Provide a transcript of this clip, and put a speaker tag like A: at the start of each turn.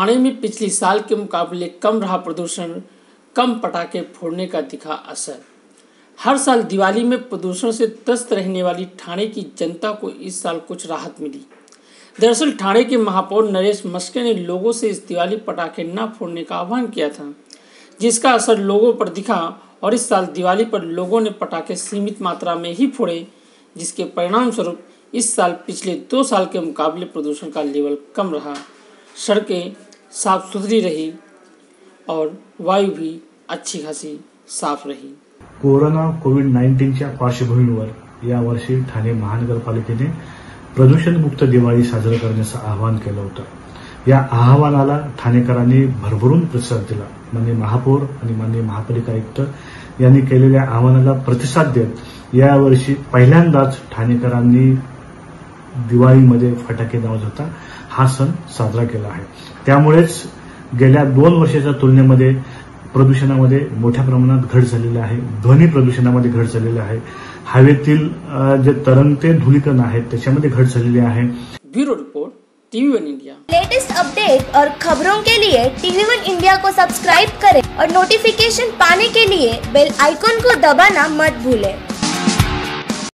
A: ठाणे में पिछले साल के मुकाबले कम रहा प्रदूषण, कम पटाखे फोड़ने का दिखा असर। हर साल दिवाली में प्रदूषण से त्रस्त रहने वाली ठाणे की जनता को इस साल कुछ राहत मिली। दरअसल ठाणे के महापौर नरेश मस्के ने लोगों से इस दिवाली पटाखे न फोड़ने का आह्वान किया था, जिसका असर लोगों पर दिखा और इस साल दिवाली पर लोगों ने पटाखे सीमित मात्रा में ही फोड़े, जिसके परिणाम स्वरूप इस साल पिछले दो साल के मुकाबले प्रदूषण का लेवल कम रहा। सड़कें साफ़ सुथरी रही और वायु भी अच्छी खासी साफ़ रही।
B: कोरोना कोविड नाईन्टीनच्या पार्श्वभूमीवर यावर्षी ठाणे महानगरपालिकेने प्रदूषणमुक्त दिवाळी साजरी करण्याचं आवाहन केलं होतं. या आवाहनाला ठाणेकरांनी भरभरून प्रतिसाद दिला. माननीय महापौर आणि माननीय महापालिका आयुक्त यांनी केलेल्या आवाहनाला प्रतिसाद देत यावर्षी पहिल्यांदाच ठाणेकरांनी दिवाळीमध्ये फटाके होता. हा सण साजरा केला आहे. त्यामुळेच गेल्या दोन वर्षाच्या तुलनेमध्ये प्रदूषणामध्ये मोठ्या प्रमाणात घट झालेली आहे. ध्वनी प्रदूषणामध्ये घट झालेली आहे. हवेतील जे तरंगते धुलीकण आहेत त्याच्यामध्ये घट झालेली आहे.
A: Bureau report TV one India.
C: Latest update और खबरों के लिए टीवी वन इंडिया को सब्सक्राइब करें और नोटिफिकेशन पाने के लिए बेल आइकॉन को दबाना मत भूलें।